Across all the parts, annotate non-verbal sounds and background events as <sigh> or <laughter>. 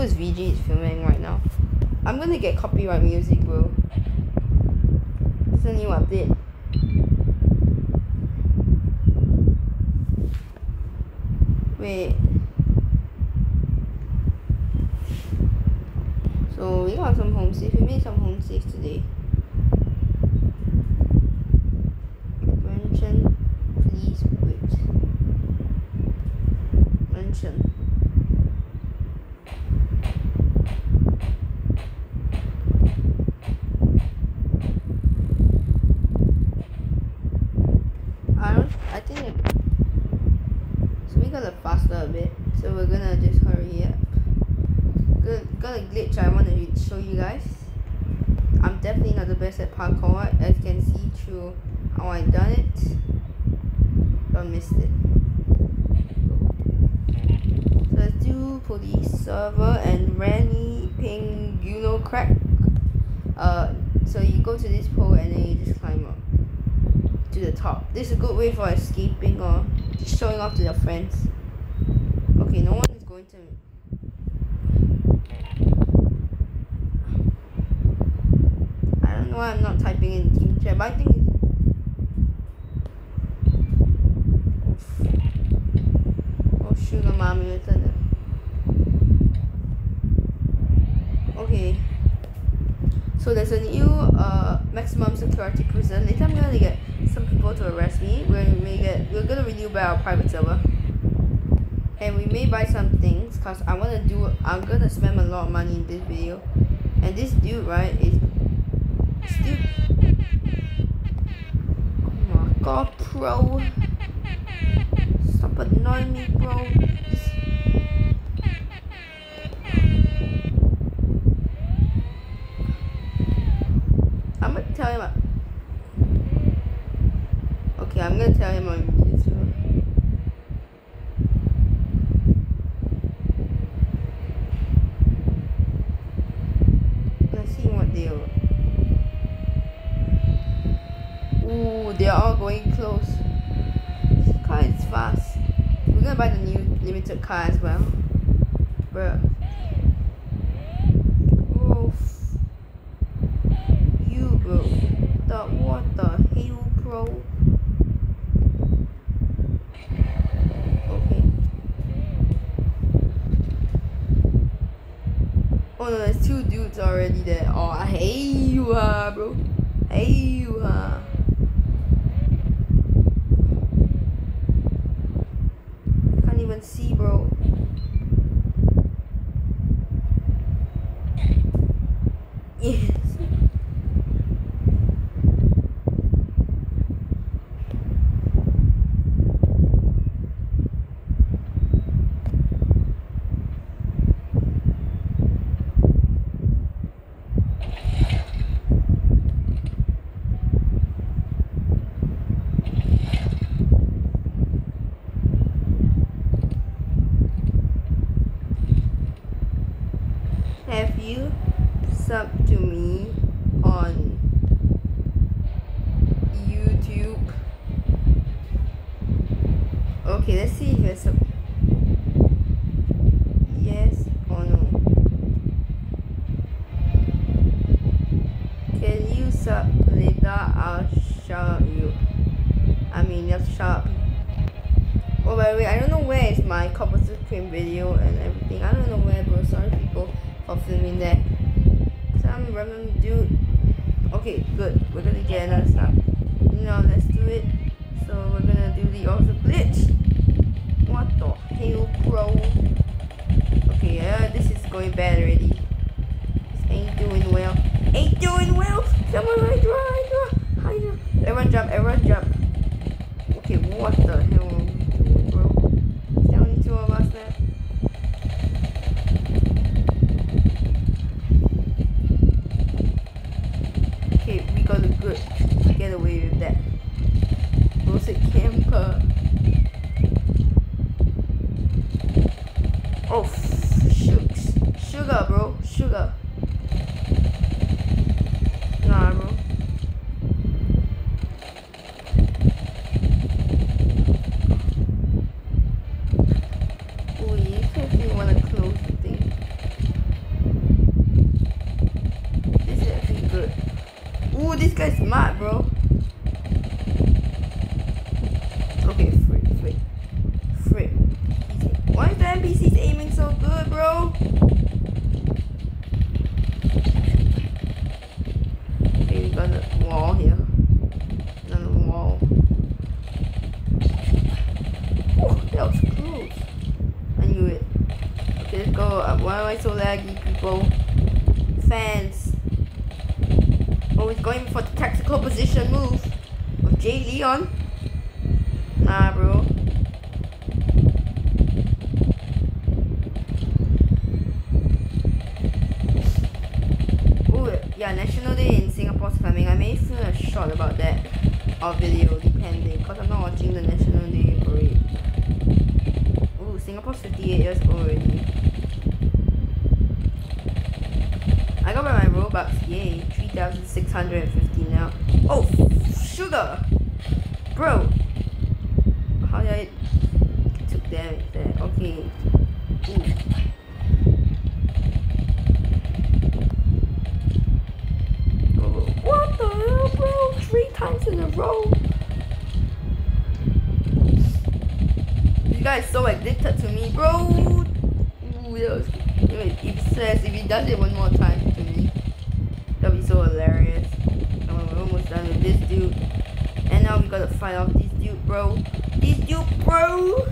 it's VG is filming right now. I'm gonna get copyright music, bro. It's a new update. Wait. So we got some home safe. We made some home safe today. Mention, please wait. Mention. I don't. I think. It, so we gotta faster a bit. So we're gonna just hurry up. Got, a glitch I want to show you guys. I'm definitely not the best at parkour, as you can see through how I done it. Don't miss it. So let's do police server and you know crack. Uh, so you go to this pole and then you just climb up to the top. This is a good way for escaping or just showing off to your friends. Okay, no one is going to. I don't know I'm not typing in team chat, but I think. Oh, sugar mommy with it. Okay. So there's a new uh, maximum security prison. Later I'm gonna get some people to arrest me. We're gonna it. We're gonna renew by our private server, and we may buy some things cause I wanna do. I'm gonna spend a lot of money in this video, and this dude right is. Oh my god, bro! Stop annoying me, bro. This- I'm gonna tell him. I- Okay, I'm gonna tell him I'm busy. Let's see what they are. Ooh, they're all going close. This car is fast. We're gonna buy the new limited car as well. Bruh. Oh, f- you bro. The what the hell, bro? Okay. Oh no, there's two dudes already there. Oh, hate you, uh, bro. Hey, you, uh. Can't even see, bro. Yes. <laughs> by the way, I don't know where is my composite cream video and everything. I don't know where, bro. Sorry, people, for filming that. Some random dude. Okay, good. We're gonna get another snap. Now let's do it. So we're gonna do the also glitch. What the hell, bro? Okay, yeah, this is going bad already. This ain't doing well. Ain't doing well. Someone right, right, right. Everyone jump. Everyone jump. Okay, what the hell are we doing, bro? Is there only two of us left? Okay, we got a good get away with that. Roasted camper. Oh, f- shucks. Sugar, bro. Sugar. Nah, bro. Oh, you can't really want to close the thing. guy's mad, bro. Okay, frick, frick, frick. Why is the NPCs aiming so good, bro? Okay, we got a wall here. Another wall. Oh, that was close. I knew it. Okay, let's go. Uh, why am I so laggy, people? Fans. Oh, he's going for the tactical position move Nah, bro. Oh, yeah, National Day in Singapore's coming. I may film a short about that or video, depending, because I'm not watching the National Day parade. Ooh, Singapore's 58 years old already. I got my Robux, yay, 3,650 now. Oh, sugar! Bro, how did I took damage there? Okay. Ooh. Oh, what the hell, bro? Three times in a row. You guys so addicted to me, bro. Ooh, that was, wait, he says if he does it one more time to me, that'll be so hilarious. We're almost done with this dude. Now we gotta fight off this dude, bro. This dude, bro.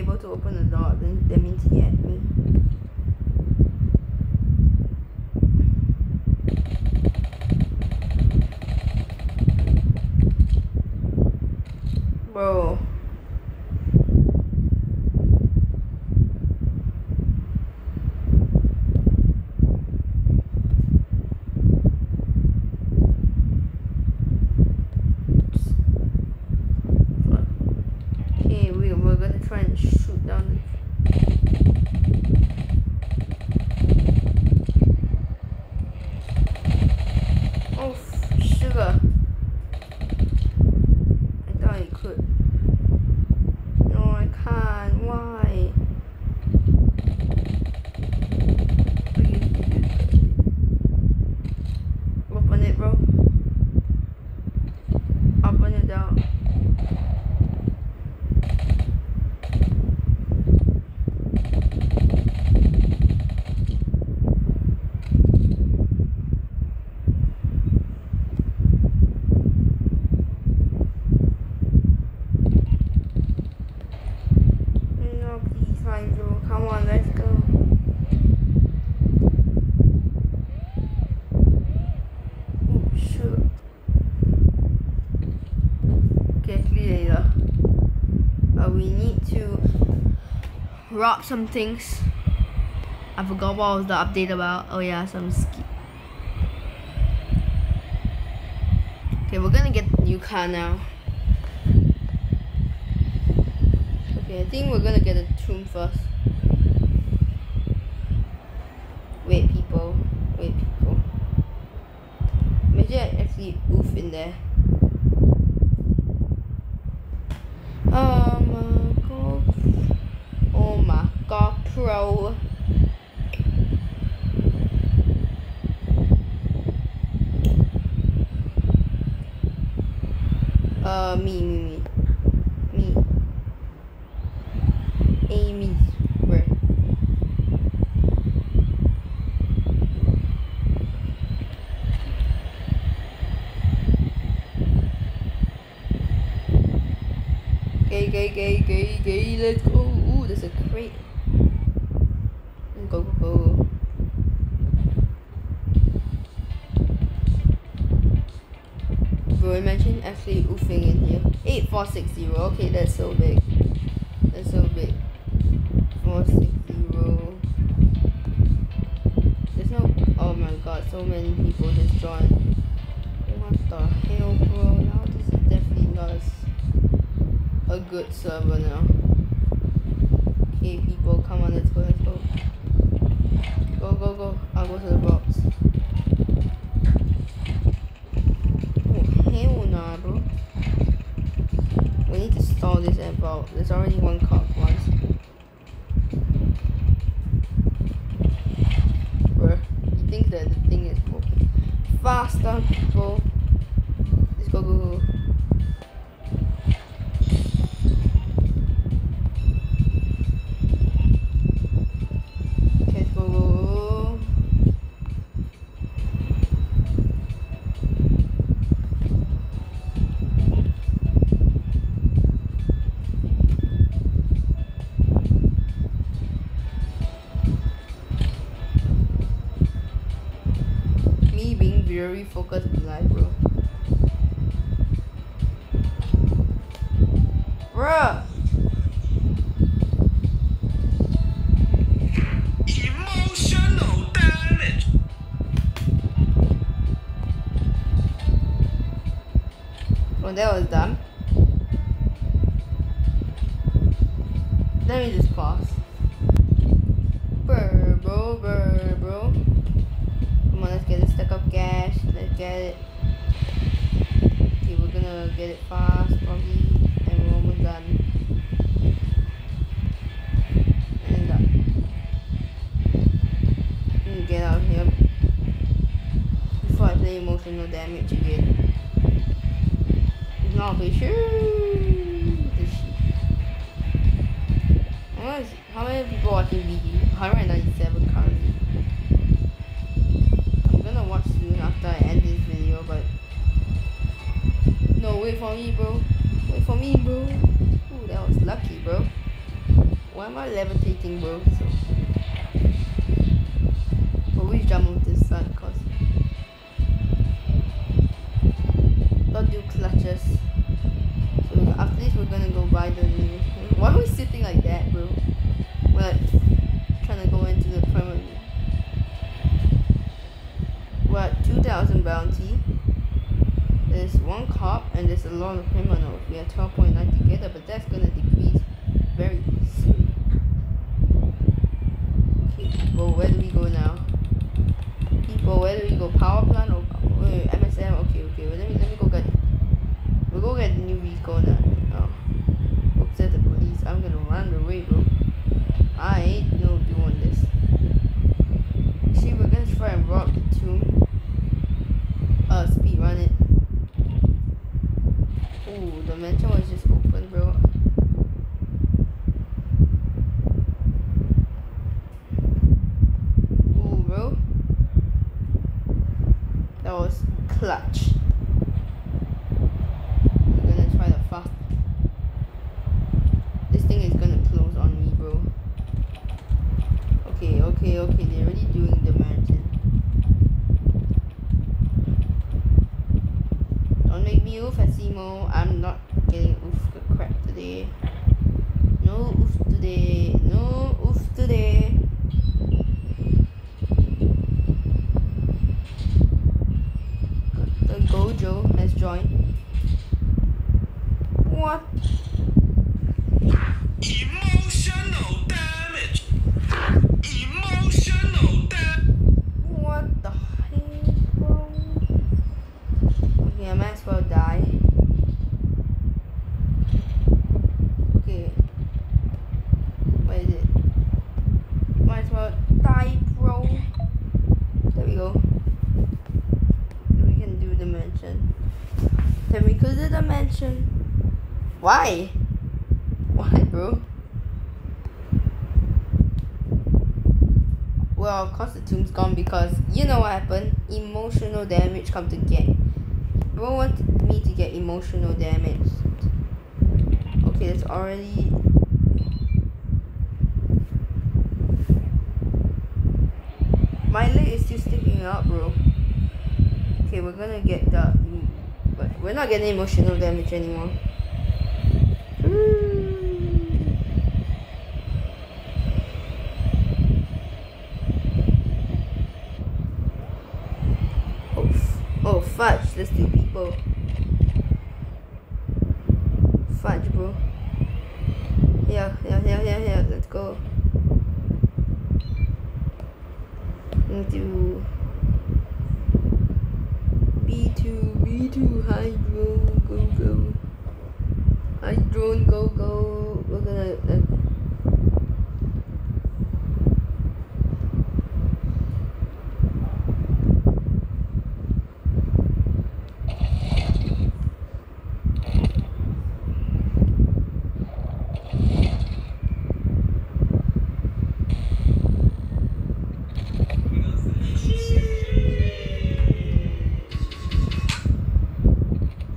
Able to open the door, then that means he at me. Bro. Okay, we, we're gonna try and shoot down the... Oh, f- sugar. I thought I could. No, I can't. Why? Open it, bro. Open it down. later. Uh, we need to rob some things. I forgot what was the update about. Oh yeah, some ski. Okay, we're gonna get new car now. Okay, I think we're gonna get a tomb first. Wait, people. Wait, people. Imagine I actually oof in there. Oh my god. Oh my god, pro. Uh, me, me, me. Me. Amy. Where? Gay, gay, gay, gay, let's go. Ooh, there's a crate. Go, go, go. Bro, imagine actually oofing in here. 8460, okay, that's so big. A good server now. Okay, people, come on, let's go, let's go. Go, go, go. I'll go to the box. Oh, hell nah, bro. We need to stall this vault. There's already one cop once. Very focused life, bro. Damage again. Not be sure. Gonna go buy the new. Why are we sitting like that, bro? We're like trying to go into the permanent. We're at 2,000 bounty. There's one cop and there's a lot of criminals. We have 12.9 together, but that's gonna decrease very soon. Okay, people, where do we go now? People, where do we go? Power plant or wait, wait, MSM? Okay, okay. Well, let me let me go get. We'll go get the new vehicle now. Oh, oops, at the police. I'm gonna run away, bro. I ain't no doing this. See, we're gonna try and rob the tomb. Uh, speed run it. Ooh, just open, bro. Ooh, bro. That was clutch. We're gonna try the fast. This thing is gonna close on me, bro. Okay, okay, okay. They're already doing the mansion. Don't make me oof, Asimo. I'm not getting oof. today. No oof today. No oof today. The Gojo has joined. What? Emotional damage. Emotional damage. What the hell, bro? Okay, I might as well die. Okay. What is it? Might as well die, bro. There we go. We can do dimension. Then we could do dimension. Why? Why, bro? Well, of course the tomb's gone because you know what happened? Emotional damage come to get. Bro wanted me to get emotional damage. Okay, it's already My leg is still sticking out, bro. Okay, we're gonna get the but we're not getting emotional damage anymore. Oh, f- oh fudge, let's do people. Fudge, bro. Yeah, yeah, yeah, yeah, yeah, let's go. Into B2, B2, high drone, go, go. High drone, go, go. We're gonna. Uh,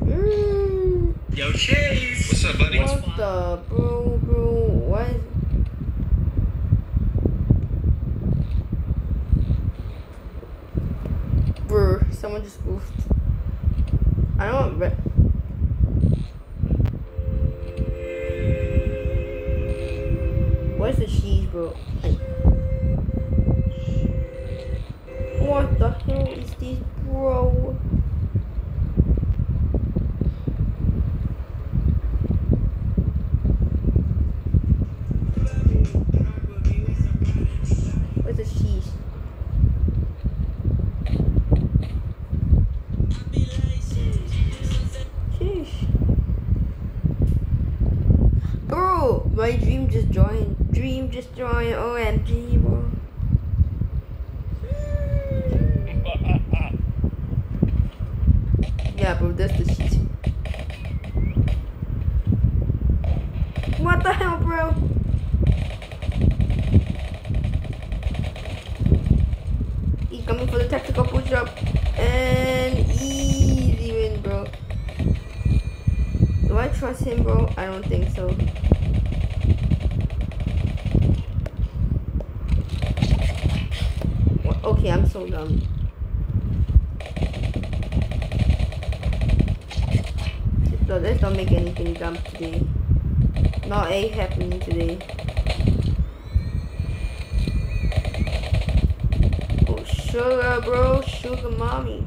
mm, Yo, Chase. What's up, buddy? what the, bro, bro? What? Brr, someone just oofed. I don't want re- Where's the What the hell, bro? He's coming for the tactical push up. And easy win, bro. Do I trust him, bro? I don't think so. Okay, I'm so dumb. So let's not make anything dumb today. Not a happening today. Oh, sugar, bro. Sugar mommy.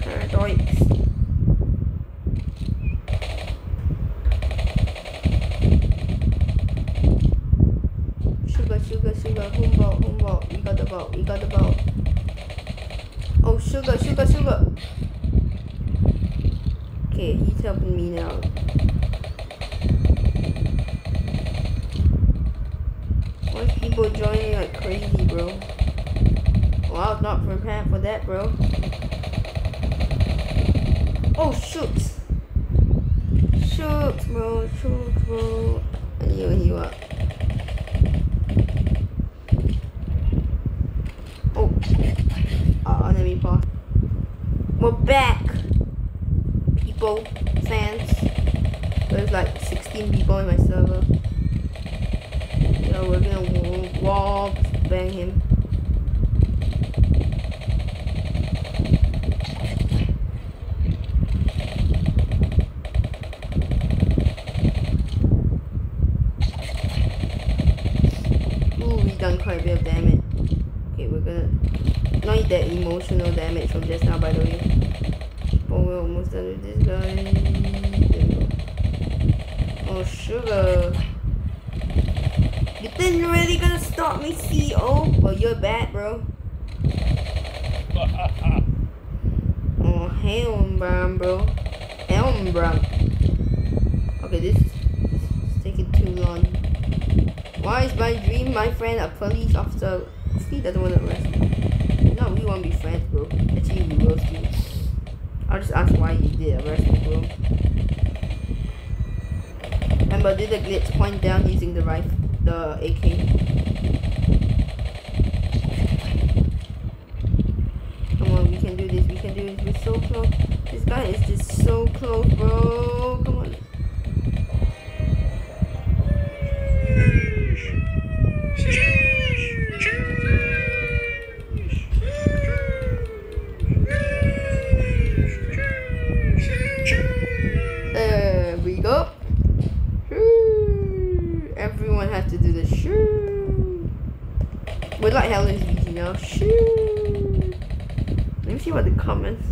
Paradox. Sugar, sugar, sugar. Home ball, home ball. We got the ball. We got the ball. Oh, sugar, sugar, sugar. Okay, he's helping me now. Why is people joining like crazy, bro? Well, I was not prepared for that, bro. Oh, shoot. Shoot, bro. Shoot, bro. I need to heal up. Oh. Uh, enemy boss. We're back. People, fans. There's like 16 people in my server. So we're gonna wall bang him. That emotional damage from just now, by the way. But oh, we're almost done with this guy. There we go. Oh, sugar. You didn't really gonna stop me, CO? Well, oh, you're bad, bro. <laughs> Oh, hell, Helmbram, bro. Helmbram. Okay, this is taking too long. Why is my dream, my friend, a police officer? He doesn't want to arrest me. Won't be friends, bro. Actually, we will. I'll just ask why you did arrest me, bro. Remember, did the glitch point down using the rifle, the AK? Come on, we can do this. We can do this. We're so close. This guy is just so close, bro. Come on. There we go. Shoo. Everyone has to do the shoo. We're like hell is easy now. Shoo. Let me see what the comments.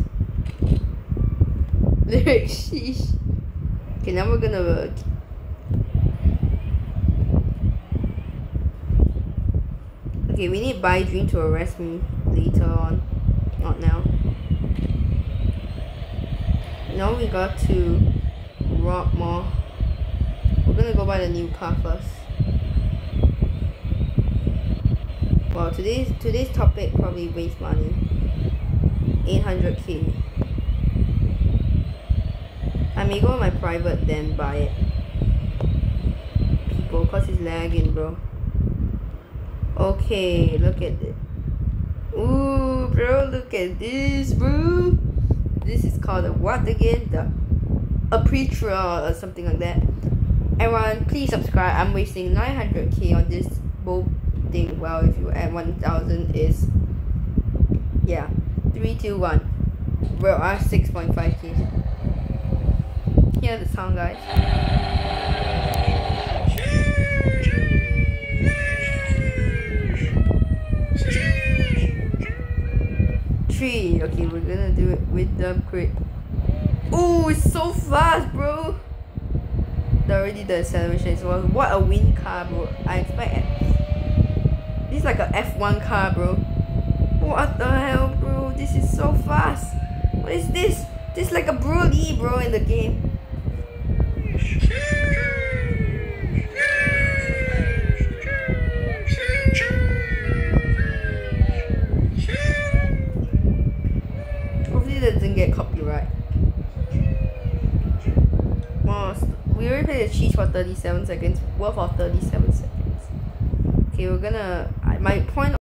<laughs> Sheesh. Okay, now we're gonna uh, Okay, we need buy Dream to arrest me later on. Not now. Now we got to rob more. We're gonna go buy the new car first. Well, today's today's topic probably waste money. 800k. I may go on my private then buy it. People, cause it's lagging, bro. Okay, look at it. Ooh, bro, look at this, bro. This is called a what again? The a pre-trial or uh, something like that. Everyone, please subscribe. I'm wasting 900k on this bull thing. Well, if you add 1000 is yeah, three, two, one. We're at 6.5k. Hear the sound, guys. Three. Okay, we're gonna do it with the quick. Oh, it's so fast, bro. Already the acceleration is well. What a win car, bro. I expect. This is like a F1 car, bro. What the hell, bro? This is so fast. What is this? This is like a Broly, bro, in the game. Hopefully that doesn't get copyright. Wow, we already played the cheese for 37 seconds, worth of 37 seconds. Okay, we're gonna. My point